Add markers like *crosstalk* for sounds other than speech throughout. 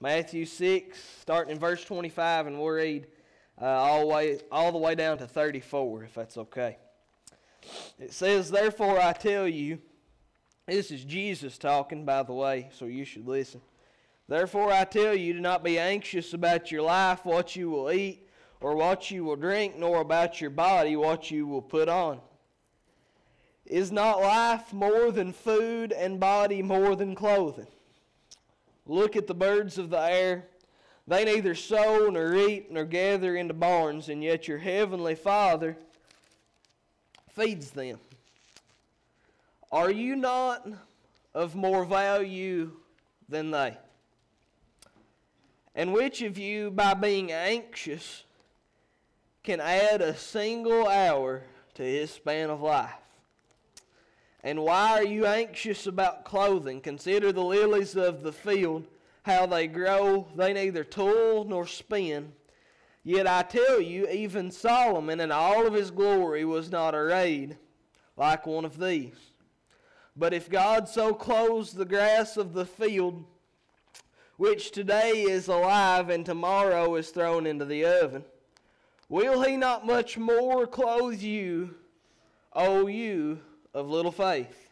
Matthew 6, starting in verse 25, and we'll read uh, all, way, all the way down to 34, if that's okay. It says, Therefore I tell you, this is Jesus talking, by the way, so you should listen. Therefore I tell you, do not be anxious about your life, what you will eat, or what you will drink, nor about your body, what you will put on. Is not life more than food, and body more than clothing? Look at the birds of the air. They neither sow, nor eat, nor gather into barns, and yet your heavenly Father feeds them. Are you not of more value than they? And which of you, by being anxious, can add a single hour to his span of life? And why are you anxious about clothing? Consider the lilies of the field, how they grow. They neither toil nor spin. Yet I tell you, even Solomon in all of his glory was not arrayed like one of these. But if God so clothes the grass of the field, which today is alive and tomorrow is thrown into the oven, will he not much more clothe you, O you of little faith.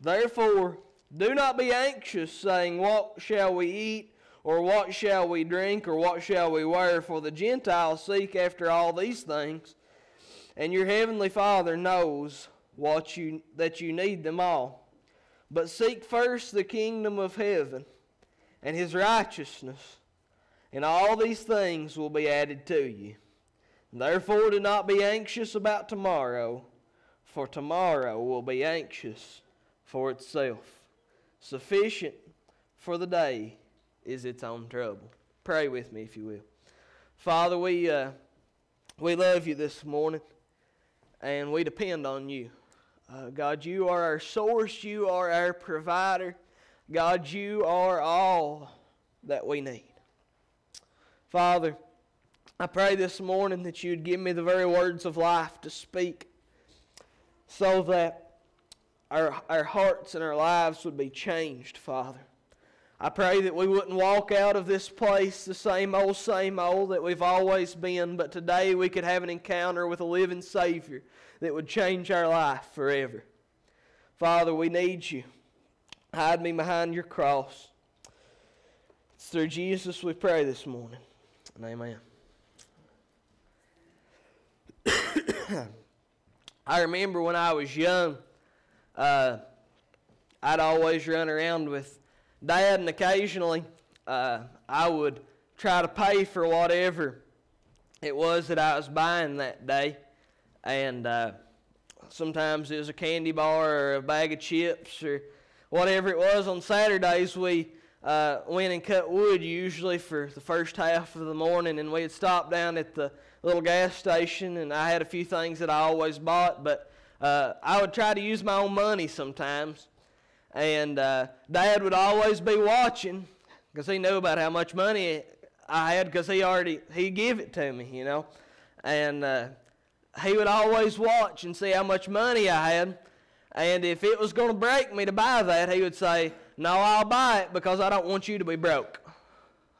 Therefore, do not be anxious, saying, What shall we eat, or what shall we drink, or what shall we wear? For the Gentiles seek after all these things, and your heavenly Father knows what you, that you need them all. But seek first the kingdom of heaven and his righteousness, and all these things will be added to you. Therefore, do not be anxious about tomorrow for tomorrow will be anxious for itself. Sufficient for the day is its own trouble. Pray with me, if you will. Father, we, uh, we love you this morning, and we depend on you. Uh, God, you are our source, you are our provider. God, you are all that we need. Father, I pray this morning that you'd give me the very words of life to speak so that our, our hearts and our lives would be changed, Father. I pray that we wouldn't walk out of this place the same old, same old that we've always been, but today we could have an encounter with a living Savior that would change our life forever. Father, we need you. Hide me behind your cross. It's through Jesus we pray this morning. And amen. *coughs* *coughs* I remember when I was young, uh, I'd always run around with Dad, and occasionally uh, I would try to pay for whatever it was that I was buying that day. And uh, sometimes it was a candy bar or a bag of chips or whatever it was. On Saturdays, we uh, went and cut wood usually for the first half of the morning, and we'd stop down at the little gas station, and I had a few things that I always bought, but uh, I would try to use my own money sometimes. And uh, Dad would always be watching because he knew about how much money I had because he already he gave it to me, you know. And uh, he would always watch and see how much money I had. And if it was going to break me to buy that, he would say, No, I'll buy it because I don't want you to be broke.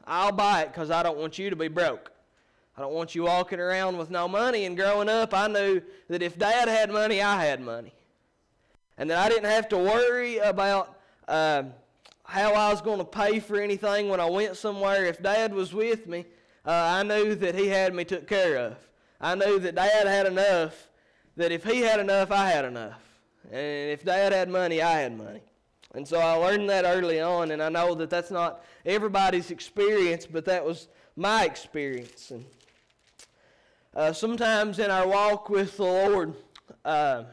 I'll buy it because I don't want you to be broke. I don't want you walking around with no money. And growing up, I knew that if Dad had money, I had money. And that I didn't have to worry about uh, how I was going to pay for anything when I went somewhere. If Dad was with me, uh, I knew that he had me took care of. I knew that Dad had enough, that if he had enough, I had enough. And if Dad had money, I had money. And so I learned that early on, and I know that that's not everybody's experience, but that was my experience. And uh, sometimes in our walk with the Lord, uh,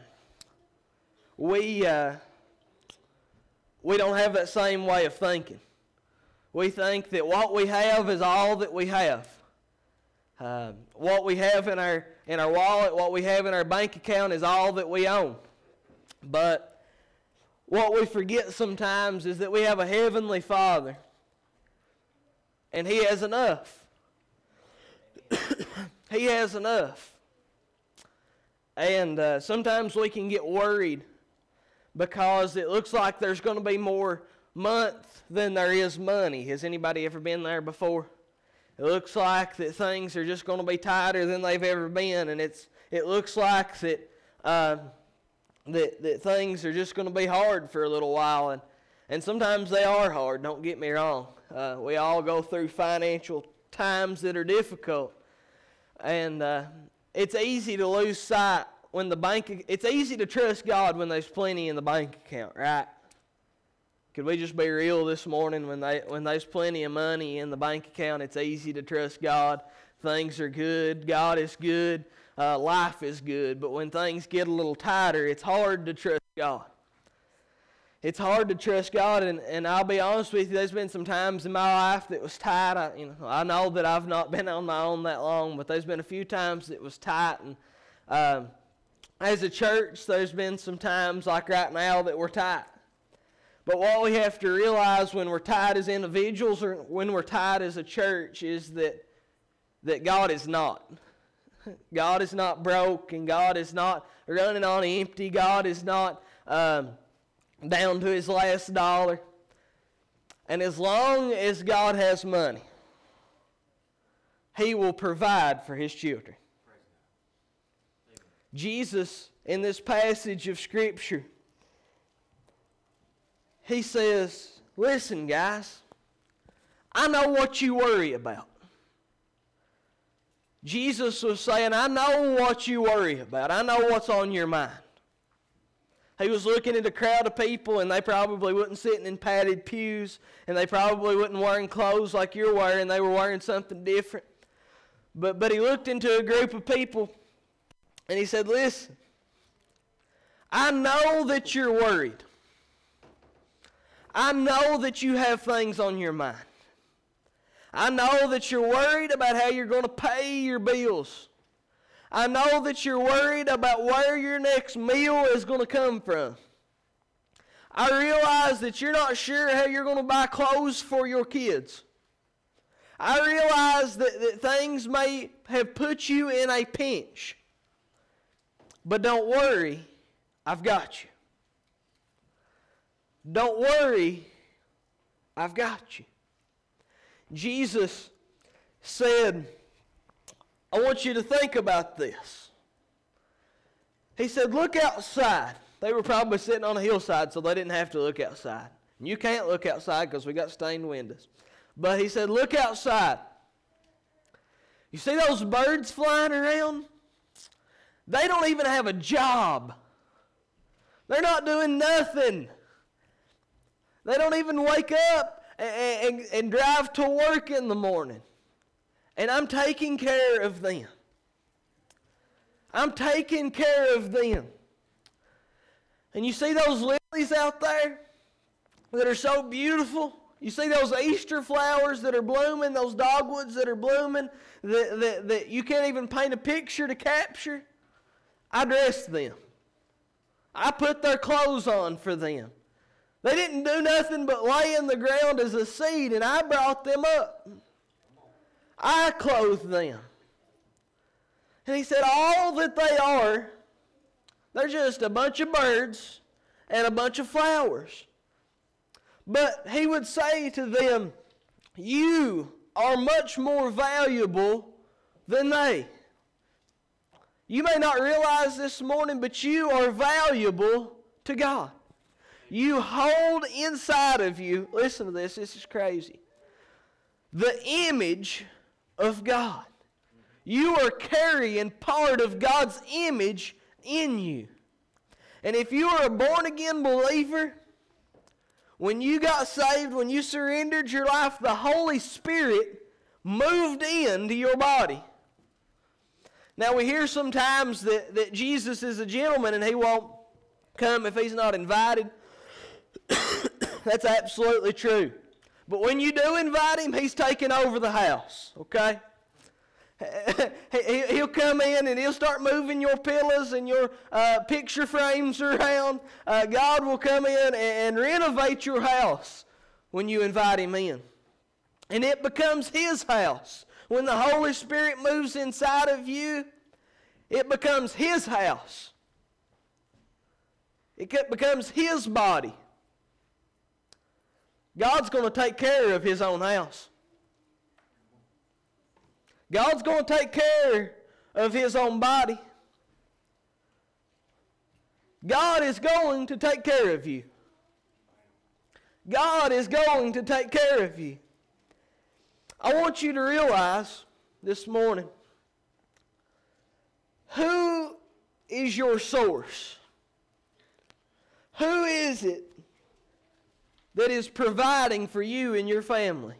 we, uh, we don't have that same way of thinking. We think that what we have is all that we have. Uh, what we have in our, in our wallet, what we have in our bank account is all that we own. But what we forget sometimes is that we have a heavenly Father, and He has enough. He has enough. And uh, sometimes we can get worried because it looks like there's going to be more month than there is money. Has anybody ever been there before? It looks like that things are just going to be tighter than they've ever been, and it's it looks like that uh, that that things are just going to be hard for a little while, and and sometimes they are hard. Don't get me wrong. Uh, we all go through financial times that are difficult, and uh, it's easy to lose sight when the bank. It's easy to trust God when there's plenty in the bank account, right? Could we just be real this morning? When they when there's plenty of money in the bank account, it's easy to trust God. Things are good. God is good. Uh, life is good. But when things get a little tighter, it's hard to trust God. It's hard to trust God, and, and I'll be honest with you. There's been some times in my life that was tight. I, you know, I know that I've not been on my own that long, but there's been a few times that was tight. And um, as a church, there's been some times like right now that we're tight. But what we have to realize when we're tied as individuals or when we're tied as a church is that, that God is not. *laughs* God is not broke and God is not running on empty. God is not um, down to his last dollar. And as long as God has money, he will provide for his children. Jesus, in this passage of Scripture, he says, Listen, guys, I know what you worry about. Jesus was saying, I know what you worry about. I know what's on your mind. He was looking at a crowd of people, and they probably wasn't sitting in padded pews, and they probably wasn't wearing clothes like you're wearing. They were wearing something different. But, but he looked into a group of people, and he said, Listen, I know that you're worried. I know that you have things on your mind. I know that you're worried about how you're going to pay your bills. I know that you're worried about where your next meal is going to come from. I realize that you're not sure how you're going to buy clothes for your kids. I realize that, that things may have put you in a pinch. But don't worry, I've got you. Don't worry, I've got you. Jesus said, I want you to think about this. He said, Look outside. They were probably sitting on a hillside, so they didn't have to look outside. And you can't look outside because we got stained windows. But he said, Look outside. You see those birds flying around? They don't even have a job. They're not doing nothing. They don't even wake up and, and, and drive to work in the morning. And I'm taking care of them. I'm taking care of them. And you see those lilies out there that are so beautiful? You see those Easter flowers that are blooming, those dogwoods that are blooming, that, that, that you can't even paint a picture to capture? I dressed them. I put their clothes on for them. They didn't do nothing but lay in the ground as a seed, and I brought them up. I clothed them. And he said, All that they are, they're just a bunch of birds and a bunch of flowers. But he would say to them, You are much more valuable than they. You may not realize this morning, but you are valuable to God you hold inside of you, listen to this, this is crazy, the image of God. You are carrying part of God's image in you. And if you are a born again believer, when you got saved, when you surrendered your life, the Holy Spirit moved into your body. Now, we hear sometimes that, that Jesus is a gentleman and he won't come if he's not invited. *coughs* That's absolutely true. But when you do invite him, he's taking over the house, okay? he'll come in and he'll start moving your pillows and your uh, picture frames around. Uh, God will come in and, renovate your house when you invite him in. And it becomes his house. When the Holy Spirit moves inside of you, it becomes his house. It becomes his body. God's going to take care of his own house. God's going to take care of his own body. God is going to take care of you. God is going to take care of you. I want you to realize this morning who is your source? Who is it that is providing for you and your family?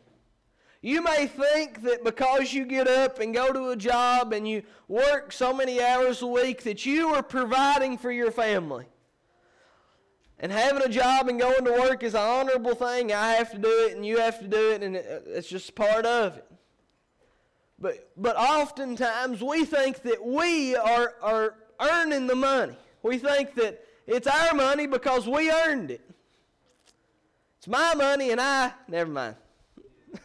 You may think that because you get up and go to a job and you work so many hours a week that you are providing for your family. And having a job and going to work is an honorable thing. I have to do it and you have to do it and it's just part of it. But, but oftentimes we think that we are, are earning the money. We think that it's our money because we earned it. It's my money and I, never mind. *laughs*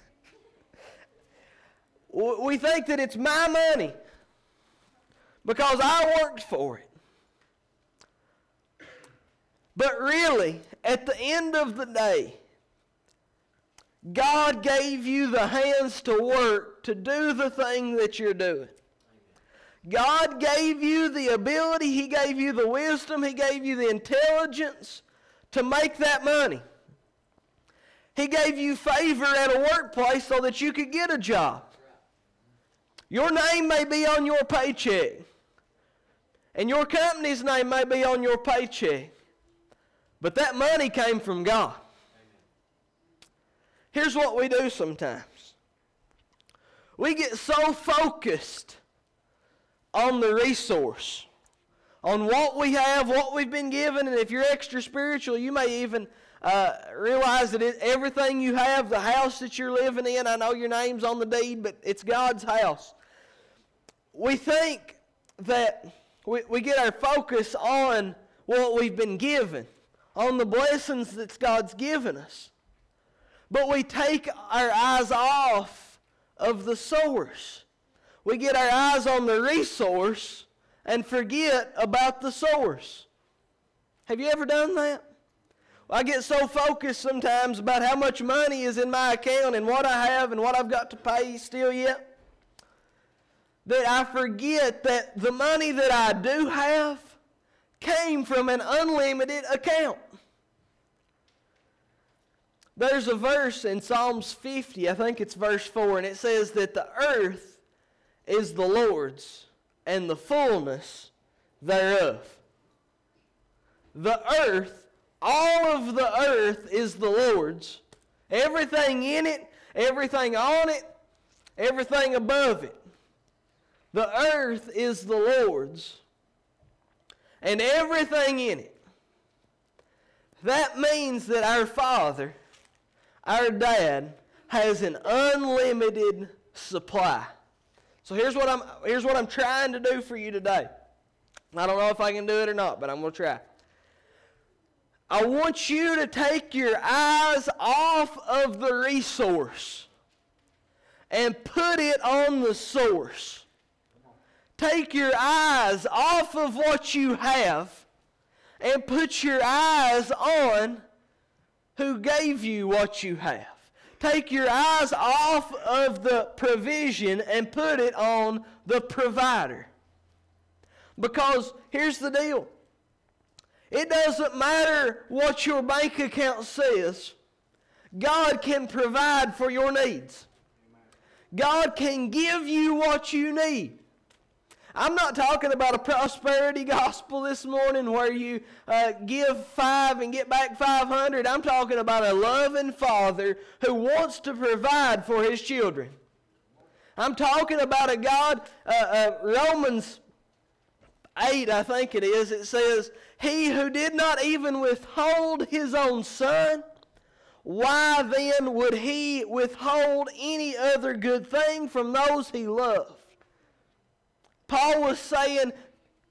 we think that it's my money because I worked for it. But really, at the end of the day, God gave you the hands to work to do the thing that you're doing. God gave you the ability, He gave you the wisdom, He gave you the intelligence to make that money. He gave you favor at a workplace so that you could get a job. Your name may be on your paycheck, and your company's name may be on your paycheck. But that money came from God. Here's what we do sometimes we get so focused on the resource, on what we have, what we've been given, and if you're extra spiritual, you may even uh, realize that it, everything you have, the house that you're living in, I know your name's on the deed, but it's God's house. We think that we, we get our focus on what we've been given on the blessings that God's given us. But we take our eyes off of the source. We get our eyes on the resource and forget about the source. Have you ever done that? I get so focused sometimes about how much money is in my account and what I have and what I've got to pay still yet that I forget that the money that I do have came from an unlimited account. There's a verse in Psalms 50, I think it's verse 4, and it says that the earth is the Lord's and the fullness thereof. The earth, all of the earth is the Lord's. Everything in it, everything on it, everything above it. The earth is the Lord's and everything in it. That means that our Father our dad has an unlimited supply. So here's what I'm here's what I'm trying to do for you today. I don't know if I can do it or not, but I'm going to try. I want you to take your eyes off of the resource and put it on the source. Take your eyes off of what you have and put your eyes on who gave you what you have. Take your eyes off of the provision and put it on the provider. Because here's the deal it doesn't matter what your bank account says, God can provide for your needs. God can give you what you need. I'm not talking about a prosperity gospel this morning where you uh, give five and get back 500. I'm talking about a loving father who wants to provide for his children. I'm talking about a God, uh, uh, Romans 8, I think it is, it says, He who did not even withhold his own son, why then would he withhold any other good thing from those he loved? Paul was saying,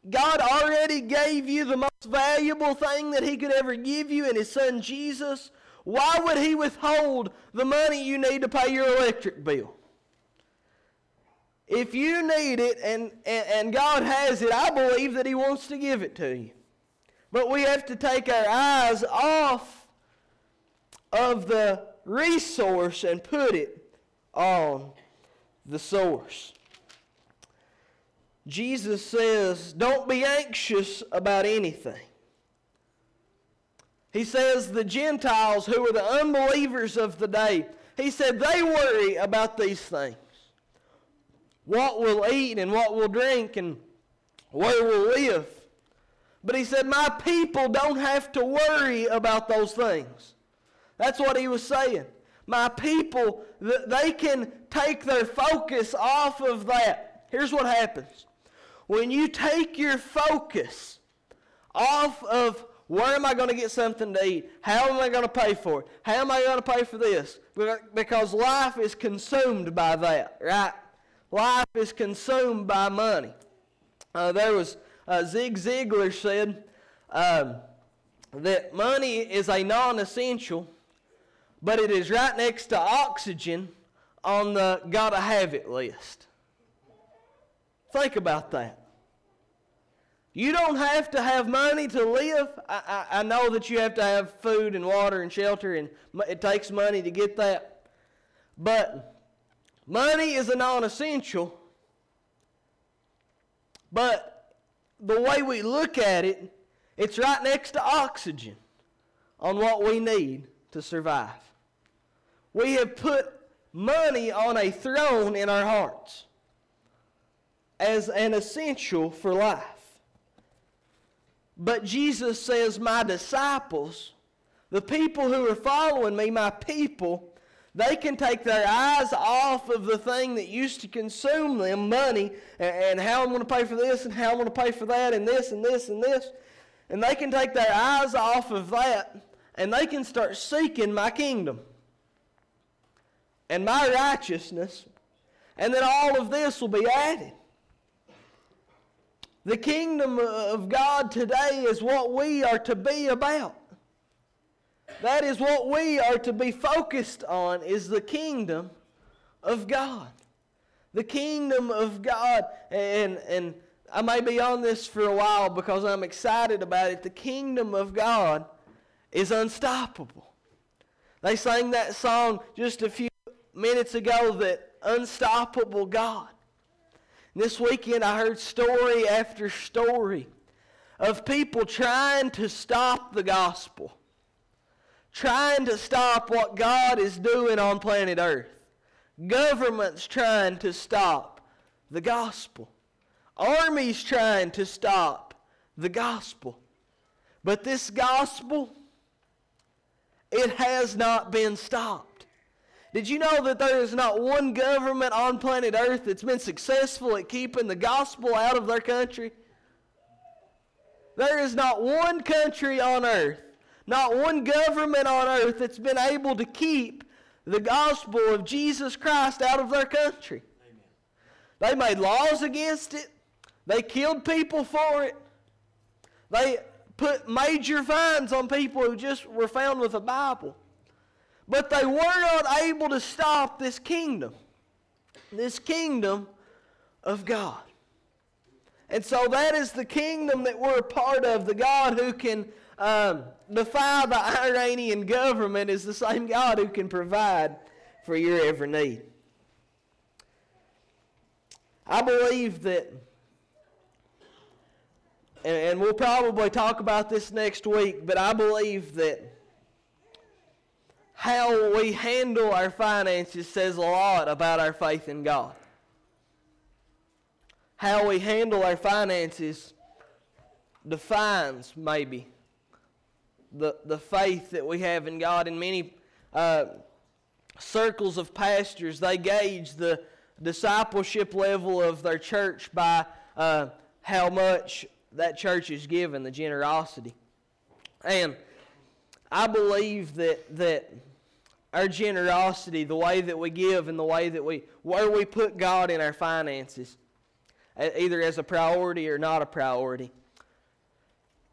God already gave you the most valuable thing that he could ever give you in his son Jesus. Why would he withhold the money you need to pay your electric bill? If you need it and, and, and God has it, I believe that he wants to give it to you. But we have to take our eyes off of the resource and put it on the source. Jesus says, Don't be anxious about anything. He says the Gentiles, who are the unbelievers of the day, he said they worry about these things. What we'll eat and what we'll drink and where we'll live. But he said, My people don't have to worry about those things. That's what he was saying. My people, they can take their focus off of that. Here's what happens when you take your focus off of where am I going to get something to eat? How am I going to pay for it? How am I going to pay for this? Because life is consumed by that, right? Life is consumed by money. Uh, there was uh, Zig Ziglar said um, that money is a non-essential, but it is right next to oxygen on the gotta have it list. Think about that. You don't have to have money to live. I, I, I, know that you have to have food and water and shelter, and it takes money to get that. But money is a non essential. But the way we look at it, it's right next to oxygen on what we need to survive. We have put money on a throne in our hearts as an essential for life. But Jesus says, My disciples, the people who are following me, my people, they can take their eyes off of the thing that used to consume them money and, and how I'm going to pay for this and how I'm going to pay for that and this and this and this. And they can take their eyes off of that and they can start seeking my kingdom and my righteousness. And then all of this will be added. The kingdom of God today is what we are to be about. That is what we are to be focused on is the kingdom of God. The kingdom of God. And, and I may be on this for a while because I'm excited about it. The kingdom of God is unstoppable. They sang that song just a few minutes ago that unstoppable God. This weekend I heard story after story of people trying to stop the gospel, trying to stop what God is doing on planet Earth. Governments trying to stop the gospel. Armies trying to stop the gospel. But this gospel, it has not been stopped. Did you know that there is not one government on planet Earth that's been successful at keeping the gospel out of their country? There is not one country on earth, not one government on earth that's been able to keep the gospel of Jesus Christ out of their country. Amen. They made laws against it. They killed people for it. They put major fines on people who just were found with a Bible. But they were not able to stop this kingdom, this kingdom of God. And so that is the kingdom that we're a part of. The God who can um, defy the *laughs* Iranian government is the same God who can provide for your every need. I believe that, and, and we'll probably talk about this next week, but I believe that how we handle our finances says a lot about our faith in God. How we handle our finances defines maybe the, the faith that we have in God. In many uh, circles of pastors, they gauge the discipleship level of their church by uh, how much that church is given, the generosity. And I believe that, that our generosity, the way that we give, and the way that we, where we put God in our finances, either as a priority or not a priority,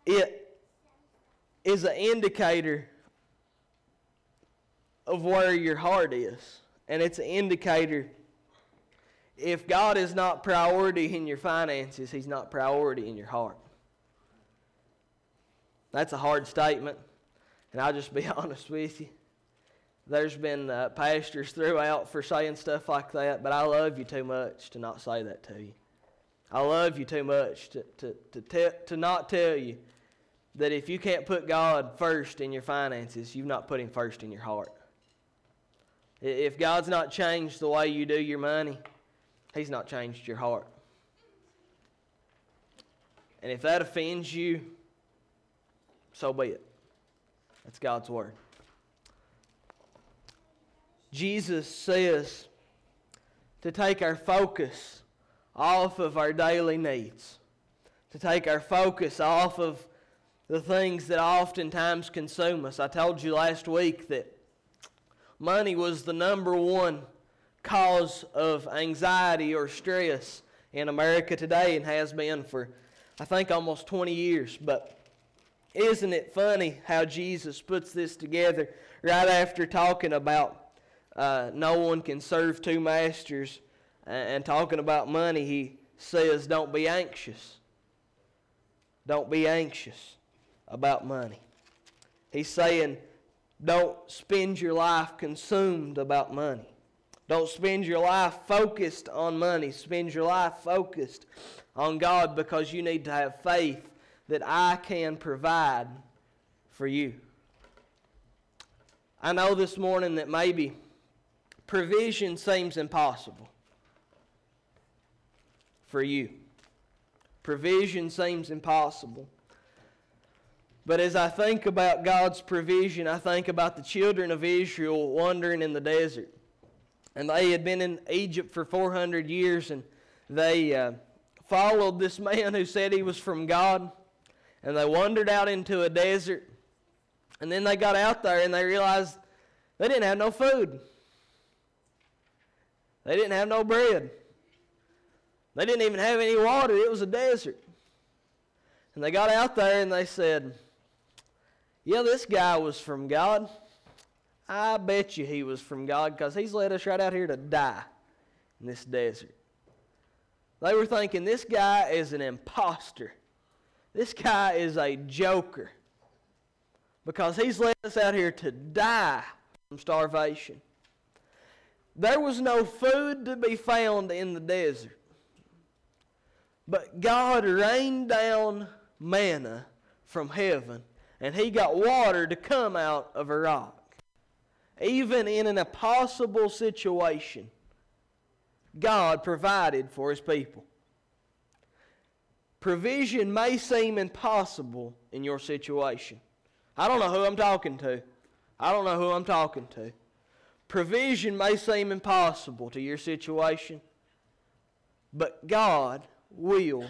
it is an indicator of where your heart is. And it's an indicator if God is not priority in your finances, He's not priority in your heart. That's a hard statement, and I'll just be *laughs* honest with you. there's been uh, pastors throughout for saying stuff like that, but I love you too much to not say that to you. I love you too much to, to, to, te- to not tell you that if you can't put God first in your finances, you've not put Him first in your heart. If God's not changed the way you do your money, He's not changed your heart. And if that offends you, so be it. That's God's Word. Jesus says to take our focus off of our daily needs, to take our focus off of the things that oftentimes consume us. I told you last week that money was the number one cause of anxiety or stress in America today and has been for, I think, almost 20 years. But isn't it funny how Jesus puts this together right after talking about uh, no one can serve two masters and, and talking about money? He says, Don't be anxious. Don't be anxious about money. He's saying, Don't spend your life consumed about money. Don't spend your life focused on money. Spend your life focused on God because you need to have faith that I can provide for you. I know this morning that maybe provision seems impossible for you. Provision seems impossible. But as I think about God's provision, I think about the children of Israel wandering in the desert. And they had been in Egypt for 400 years, and they uh, followed this man who said he was from God. And they wandered out into a desert. And then they got out there and they realized they didn't have no food. They didn't have no bread. They didn't even have any water. It was a desert. And they got out there and they said, Yeah, this guy was from God. I bet you he was from God because he's led us right out here to die in this desert. They were thinking this guy is an impostor. This guy is a joker because he's led us out here to die from starvation. There was no food to be found in the desert. But God rained down manna from heaven, and He got water to come out of a rock. Even in an impossible situation, God provided for His people. Provision may seem impossible in your situation. I don't know who I'm talking to. I don't know who I'm talking to. Provision may seem impossible to your situation, but God will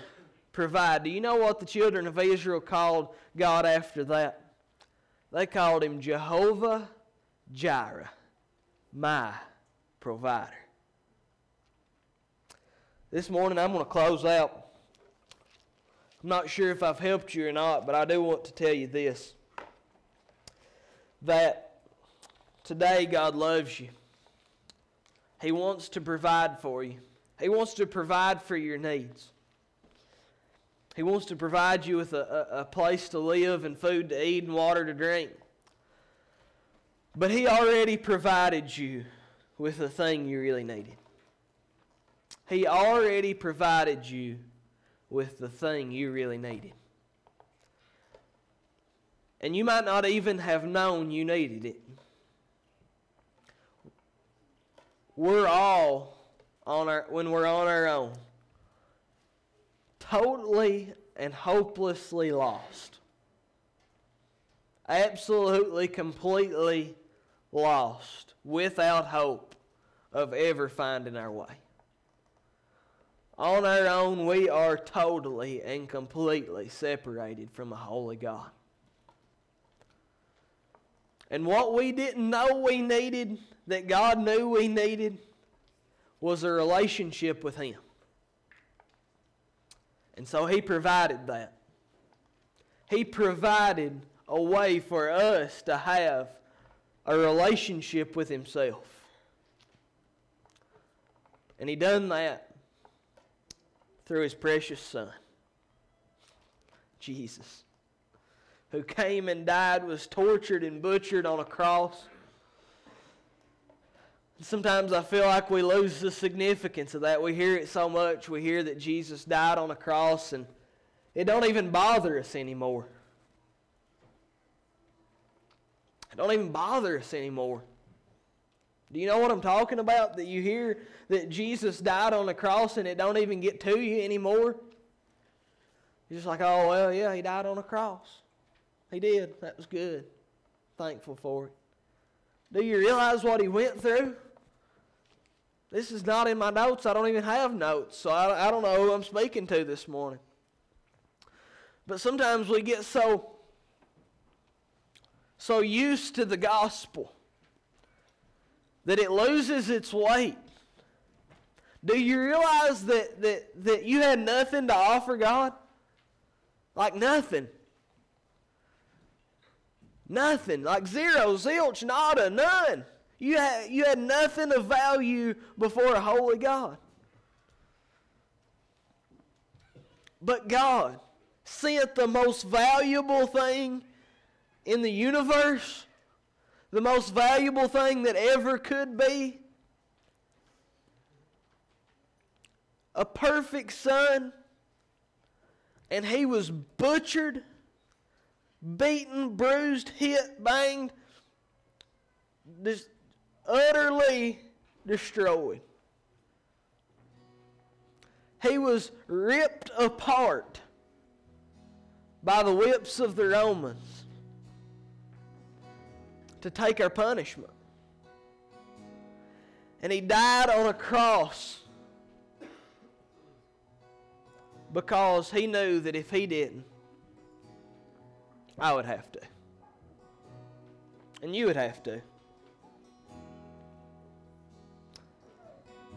provide. Do you know what the children of Israel called God after that? They called him Jehovah Jireh, my provider. This morning I'm going to close out. I'm not sure if I've helped you or not, but I do want to tell you this that Today, God loves you. He wants to provide for you, He wants to provide for your needs. He wants to provide you with a, a, place to live and food to eat and water to drink. But He already provided you with the thing you really needed. He already provided you with the thing you really needed. And you might not even have known you needed it. we're all on our when we're on our own totally and hopelessly lost. Absolutely completely lost without hope of ever finding our way. On our own we are totally and completely separated from a holy god. And what we didn't know we needed that God knew we needed was a relationship with Him. And so He provided that. He provided a way for us to have a relationship with Himself. And He done that through His precious Son, Jesus, who came and died, was tortured and butchered on a cross Sometimes I feel like we lose the significance of that. We hear it so much. We hear that Jesus died on a cross, and it don't even bother us anymore. It don't even bother us anymore. Do you know what I'm talking about? That you hear that Jesus died on the cross and it don't even get to you anymore? You're just like, oh, well, yeah, he died on a cross. He did. That was good. Thankful for it. Do you realize what he went through? This is not in my notes. I don't even have notes, so I, I don't know who I'm speaking to this morning. But sometimes we get so so used to the gospel that it loses its weight. Do you realize that, that, that you had nothing to offer God? Like nothing. Nothing. Like zero, zilch, nada, none. You had, you had nothing of value before a holy God. But God sent the most valuable thing in the universe, the most valuable thing that ever could be, a perfect son, and he was butchered, beaten, bruised, hit, banged, just utterly destroyed. He was ripped apart by the whips of the Romans to take our punishment. And he died on a cross because he knew that if he didn't, I would have to. And you would have to.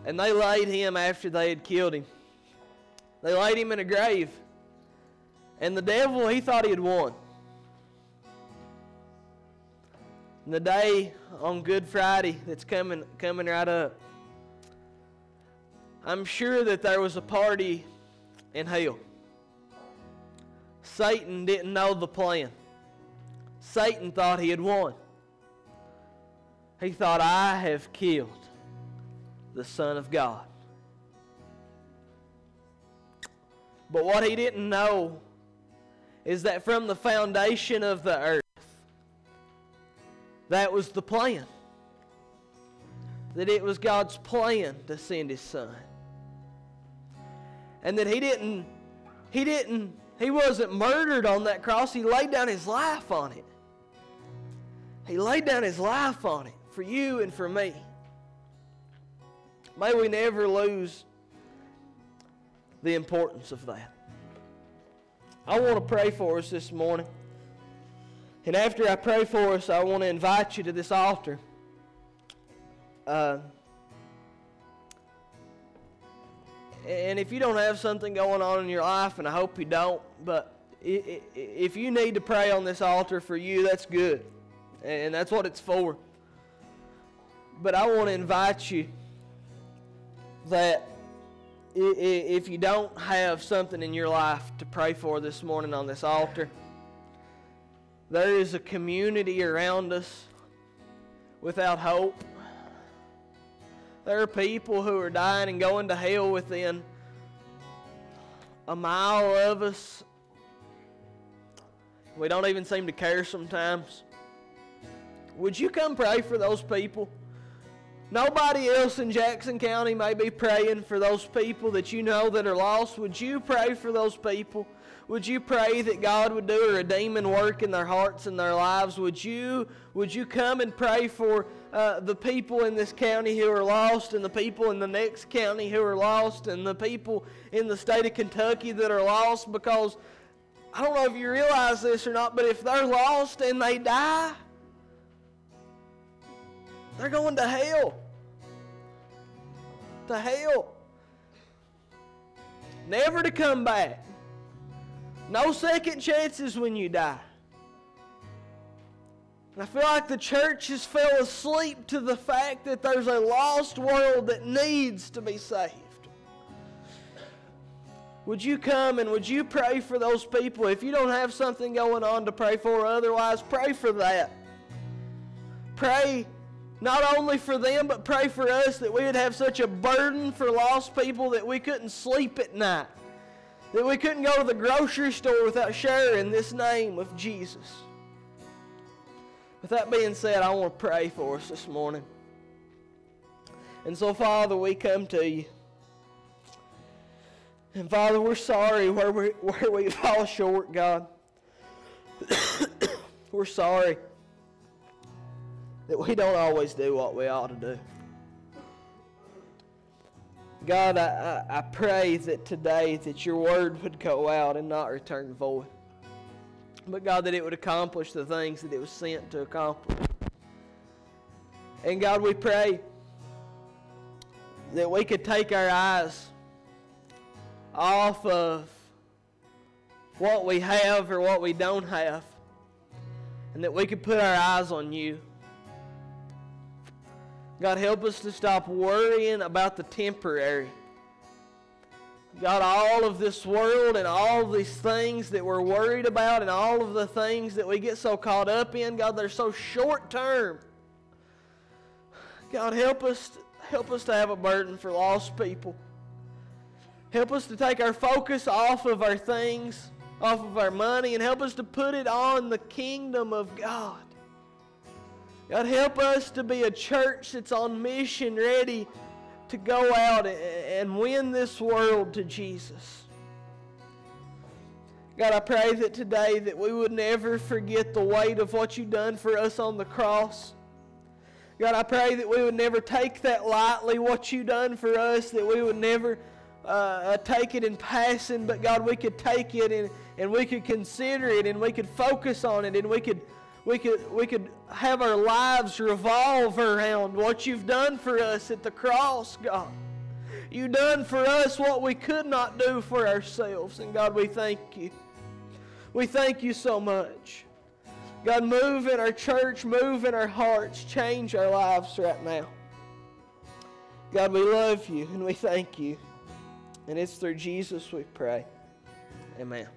And they laid him after they had killed him. They laid him in a grave. And the devil, he thought he had won. And the day on Good Friday that's coming, coming right up, I'm sure that there was a party in hell. Satan didn't know the plan. Satan thought he had won. He thought, I have killed the Son of God. But what he didn't know is that from the foundation of the earth, that was the plan. That it was God's plan to send his son. And that he didn't, he didn't, he wasn't murdered on that cross. He laid down his life on it. He laid down his life on it for you and for me. May we never lose the importance of that. I want to pray for us this morning. And after I pray for us, I want to invite you to this altar. Uh, and if you don't have something going on in your life, and I hope you don't, but if you need to pray on this altar for you, that's good. And that's what it's for. But I want to invite you that if you don't have something in your life to pray for this morning on this altar, there is a community around us without hope. There are people who are dying and going to hell within a mile of us. We don't even seem to care sometimes. Would you come pray for those people? Nobody else in Jackson County may be praying for those people that you know that are lost. Would you pray for those people? Would you pray that God would do a redeeming work in their hearts and their lives? Would you, would you come and pray for uh, the people in this county who are lost and the people in the next county who are lost and the people in the state of Kentucky that are lost? Because I don't know if you realize this or not, but if they're lost and they die, they're going to hell. To hell. Never to come back. No second chances when you die. And I feel like the church has fell asleep to the fact that there's a lost world that needs to be saved. Would you come and would you pray for those people? If you don't have something going on to pray for, otherwise, pray for that. Pray not only for them, but pray for us that we would have such a burden for lost people that we couldn't sleep at night. That we couldn't go to the grocery store without sharing this name of Jesus. With that being said, I want to pray for us this morning. And so, Father, we come to you. And Father, we're sorry where we, *laughs* where we fall short, God. *coughs* we're sorry that we don't always do what we ought to do. God, I, I, pray that today that your word would go out and not return void. But God, that it would accomplish the things that it was sent to accomplish. And God, we pray that we could take our eyes off of what we have or what we don't have, and that we could put our eyes on you. God, help us to stop worrying about the temporary. God, all of this world and all these things that we're worried about and all of the things that we get so caught up in, God, they're so short term. God, help us, help us to have a burden for lost people. Help us to take our focus off of our things, off of our money, and help us to put it on the kingdom of God. God, help us to be a church that's on mission, ready to go out and win this world to Jesus. God, I pray that today that we would never forget the weight of what you've done for us on the cross. God, I pray that we would never take that lightly, what you've done for us, that we would never uh, uh take it in passing, but God, we could take it and, and we could consider it and we could focus on it and we could we could, we could have our lives revolve around what you've done for us at the cross, God. You've done for us what we could not do for ourselves. And God, we thank you. We thank you so much. God, move in our church, move in our hearts, change our lives right now. God, we love you and we thank you. And it's through Jesus we pray. Amen.